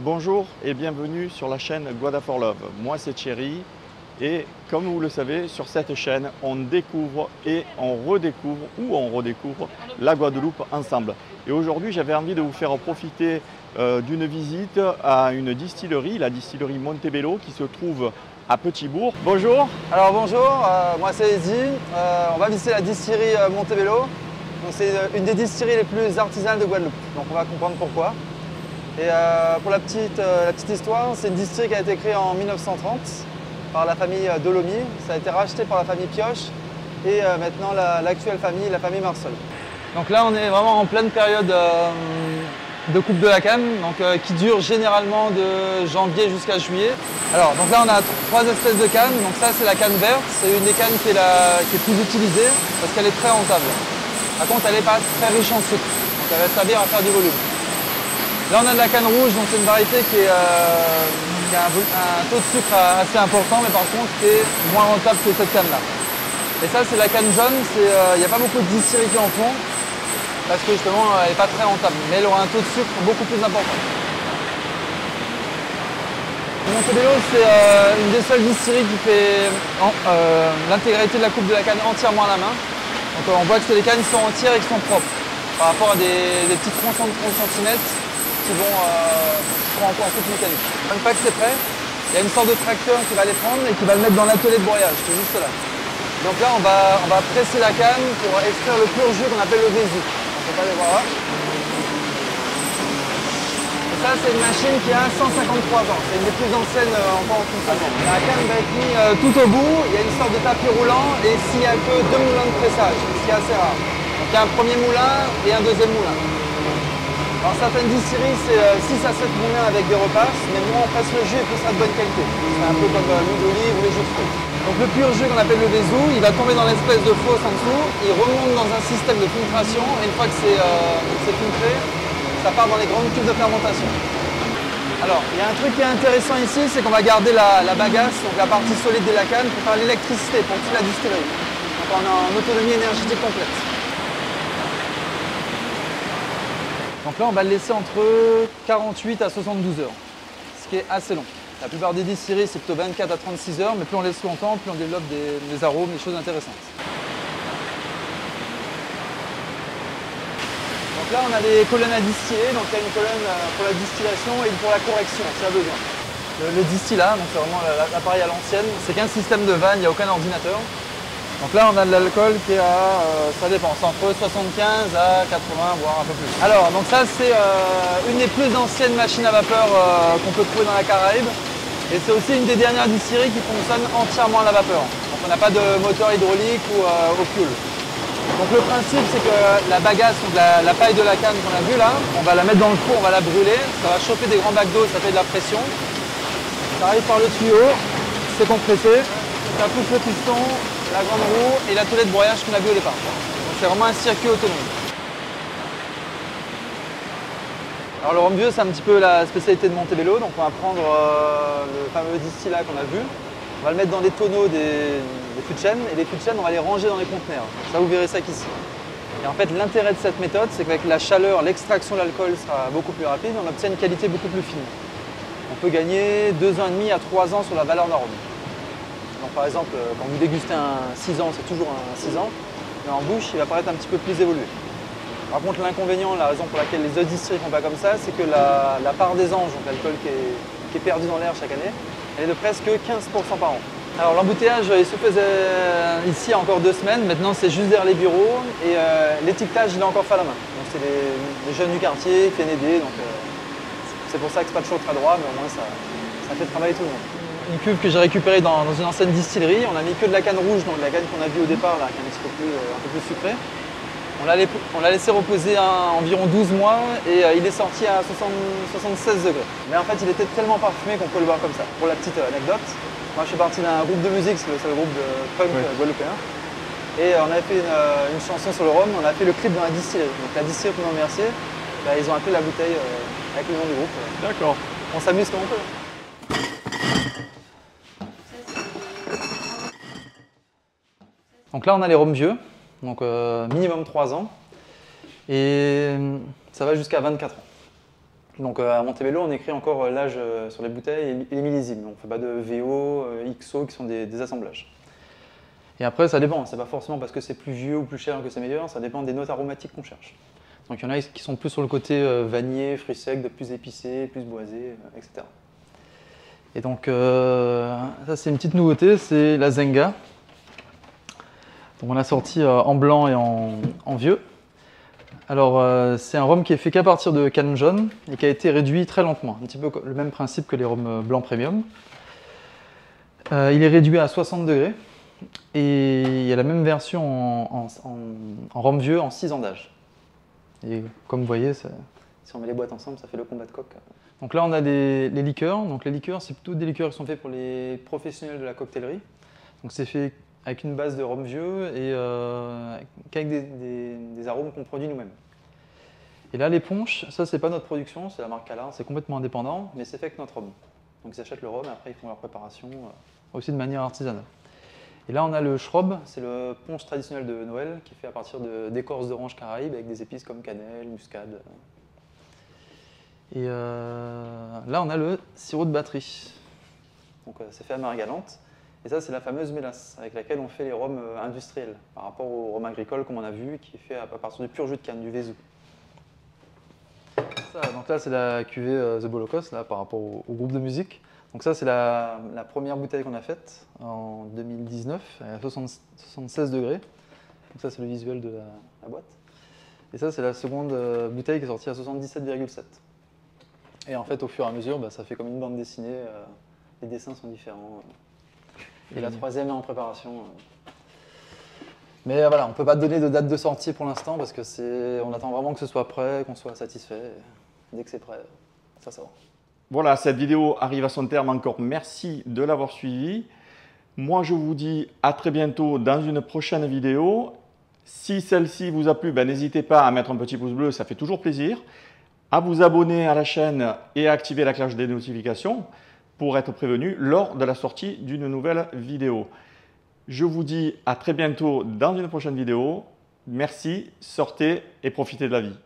Bonjour et bienvenue sur la chaîne Guada for Love. Moi c'est Thierry et comme vous le savez, sur cette chaîne, on découvre et on redécouvre ou on redécouvre la Guadeloupe ensemble. Et aujourd'hui, j'avais envie de vous faire profiter euh, d'une visite à une distillerie, la distillerie Montebello, qui se trouve à Petit-Bourg. Bonjour. Alors bonjour, euh, moi c'est Eddy. Euh, on va visiter la distillerie Montebello. C'est une des distilleries les plus artisanales de Guadeloupe. Donc on va comprendre pourquoi. Et pour la petite, la petite histoire, c'est une distillerie qui a été créée en 1930 par la famille Dolomier. Ça a été racheté par la famille Pioche et euh, maintenant l'actuelle famille, la famille Marsol. Donc là, on est vraiment en pleine période euh, de coupe de la canne, donc, euh, qui dure généralement de janvier jusqu'à juillet. Alors, donc là, on a trois espèces de cannes. Donc ça, c'est la canne verte. C'est une des cannes qui est, la, qui est plus utilisée parce qu'elle est très rentable. Par contre, elle n'est pas très riche en sucre. Donc elle va servir à faire du volume. Là, on a de la canne rouge, donc c'est une variété qui y a un, taux de sucre assez important, mais par contre qui est moins rentable que cette canne-là. Et ça, c'est la canne jaune, euh, il n'y a pas beaucoup de distilleries qui en font, parce que justement, elle n'est pas très rentable, mais elle aura un taux de sucre beaucoup plus important. Montebello, c'est euh, une des seules distilleries qui fait euh, l'intégralité de la coupe de la canne entièrement à la main. Donc on voit que les cannes sont entières et qui sont propres, par rapport à des, des petits tronçons de 30 cm qui vont en, coupe mécanique. Une fois que c'est prêt, il y a une sorte de tracteur qui va les prendre et qui va le mettre dans l'atelier de broyage, qui est juste là. Donc là, on va, on va presser la canne pour extraire le pur jus qu'on appelle le Vésu. Pas ça, c'est une machine qui a 153 ans. C'est une des plus anciennes euh, encore en fonctionnement. La canne va être mise euh, tout au bout. Il y a une sorte de tapis roulant et s'il n'y a que deux moulins de pressage, ce qui est assez rare. Donc il y a un premier moulin et un deuxième moulin. Alors certaines distilleries, c'est 6 euh, à 7 moulins avec des repas, mais moins on presse le jus et plus ça de bonne qualité. C'est un peu comme euh, l'huile d'olive ou les jus de fruits. Donc le pur jus qu'on appelle le Vézou, il va tomber dans l'espèce de fosse en dessous, il remonte dans un système de filtration, et une fois que c'est euh, filtré, ça part dans les grandes tubes de fermentation. Alors, il y a un truc qui est intéressant ici, c'est qu'on va garder la, bagasse, donc la partie solide de la canne, pour faire l'électricité pour toute la distillerie. Donc on a une autonomie énergétique complète. Donc là, on va le laisser entre 48 à 72 heures, ce qui est assez long. La plupart des distilleries, c'est plutôt 24 à 36 heures, mais plus on laisse longtemps, plus on développe des, arômes, des choses intéressantes. Donc là, on a des colonnes à distiller, donc il y a une colonne euh, pour la distillation et une pour la correction, si y a besoin. Le, le distillat, donc c'est vraiment l'appareil à l'ancienne, c'est qu'un système de vanne, il n'y a aucun ordinateur. Donc là, on a de l'alcool qui est à, euh, ça dépend, c'est entre 75 à 80, voire un peu plus. Alors, donc ça, c'est euh, une des plus anciennes machines à vapeur euh, qu'on peut trouver dans la Caraïbe. Et c'est aussi une des dernières distilleries qui fonctionne entièrement à la vapeur. Donc on n'a pas de moteur hydraulique ou au fuel. Donc le principe, c'est que la bagasse, donc la, paille de la canne qu'on a vue là, on va la mettre dans le four, on va la brûler, ça va chauffer des grands bacs d'eau, ça fait de la pression. Ça arrive par le tuyau, c'est compressé, ça pousse le piston, la grande roue et l'atelier de broyage qu'on a vu au départ. c'est vraiment un circuit autonome. Alors le rhum vieux c'est un petit peu la spécialité de Montebello, donc on va prendre euh, le fameux distillat qu'on a vu, on va le mettre dans les tonneaux des, des de chêne et les fûts de on va les ranger dans les conteneurs. Ça vous verrez ça qu'ici. Et en fait l'intérêt de cette méthode c'est qu'avec la chaleur, l'extraction de l'alcool sera beaucoup plus rapide, on obtient une qualité beaucoup plus fine. On peut gagner 2 ans et demi à 3 ans sur la valeur d'un rhum par exemple, euh, quand vous dégustez un 6 ans, c'est toujours un 6 ans, mais en bouche, il va paraître un petit peu plus évolué. Par contre, l'inconvénient, la raison pour laquelle les autres distilleries ne font pas comme ça, c'est que la, part des anges, donc l'alcool qui est, perdu dans l'air chaque année, elle est de presque 15% par an. Alors l'embouteillage, il se faisait euh, ici encore deux semaines, maintenant c'est juste derrière les bureaux et euh, l'étiquetage il est encore fait à la main. Donc c'est les, jeunes du quartier qui aider, donc c'est pour ça que c'est pas toujours très droit, mais au moins ça, ça fait travailler tout le monde une cuve que j'ai récupérée dans, une ancienne distillerie. On a mis que de la canne rouge, donc la canne qu'on a vue au départ, là, qui est un petit peu plus, euh, un peu plus sucrée. On l'a laissé reposer à environ 12 mois et euh, il est sorti à 76 degrés. Mais en fait, il était tellement parfumé qu'on peut le voir comme ça. Pour la petite euh, anecdote, moi je suis parti d'un groupe de musique, c'est le, groupe de punk guadeloupéen. Et on avait fait une, chanson sur le rhum, on a fait le clip dans la distillerie. Donc la distillerie a remercié, bah, ils ont appelé la bouteille avec le nom du groupe. D'accord. On s'amuse comme on peut. Donc là, on a les rhums vieux, donc euh, minimum 3 ans, et ça va jusqu'à 24 ans. Donc à Montebello, on écrit encore l'âge sur les bouteilles et les millésimes. On ne fait pas de VO, XO qui sont des, assemblages. Et après, ça dépend. C'est pas forcément parce que c'est plus vieux ou plus cher que c'est meilleur. Ça dépend des notes aromatiques qu'on cherche. Donc il y en a qui sont plus sur le côté vanillé, fruits secs, de plus épicé, plus boisé, etc. Et donc ça c'est une petite nouveauté, c'est la Zenga. On a sorti en blanc et en vieux. Alors, euh, c'est un rhum qui est fait qu'à partir de canne jaune et qui a été réduit très lentement, un petit peu le même principe que les rhums blancs premium. Euh, il est réduit à 60 degrés et il y a la même version en, rhum vieux en 6 ans d'âge. Et comme vous voyez, si on met les boîtes ensemble, ça fait le combat de coq. Donc là, on a les liqueurs. Donc les liqueurs, c'est plutôt des liqueurs qui sont faits pour les professionnels de la coctellerie. Donc c'est fait avec une base de rhum vieux et euh, qu'avec des, arômes qu'on produit nous-mêmes. Et là, les punches, ça, c'est pas notre production, c'est la marque Calard, c'est complètement indépendant, mais c'est fait avec notre rhum. Donc ils achètent le rhum et après ils font leur préparation euh, aussi de manière artisanale. Et là, on a le schrob, c'est le punch traditionnel de Noël qui est fait à partir d'écorce d'orange caraïbe avec des épices comme cannelle, muscade. Et euh, là, on a le sirop de batterie. Donc c'est fait à margalante. Et ça, c'est la fameuse mélasse avec laquelle on fait les rhums euh, industriels par rapport au rhum agricole, comme on a vu, qui est fait à partir du pur jus de canne, du Vézou. donc là, c'est la cuvée euh, The Bolocos, là, par rapport au, groupe de musique. Donc ça, c'est la, première bouteille qu'on a faite en 2019, à 76 degrés. Donc ça, c'est le visuel de la, boîte. Et ça, c'est la seconde euh, bouteille qui est sortie à 77,7. Et en fait, au fur et à mesure, bah, ça fait comme une bande dessinée. les dessins sont différents. Et la troisième est en préparation. Mais voilà, on ne peut pas donner de date de sortie pour l'instant parce que c'est, on attend vraiment que ce soit prêt, qu'on soit satisfait. Dès que c'est prêt, ça sort. Voilà, cette vidéo arrive à son terme encore. Merci de l'avoir suivi. Moi, je vous dis à très bientôt dans une prochaine vidéo. Si celle-ci vous a plu, ben, n'hésitez pas à mettre un petit pouce bleu, ça fait toujours plaisir. À vous abonner à la chaîne et à activer la cloche des notifications pour être prévenu lors de la sortie d'une nouvelle vidéo. Je vous dis à très bientôt dans une prochaine vidéo. Merci, sortez et profitez de la vie.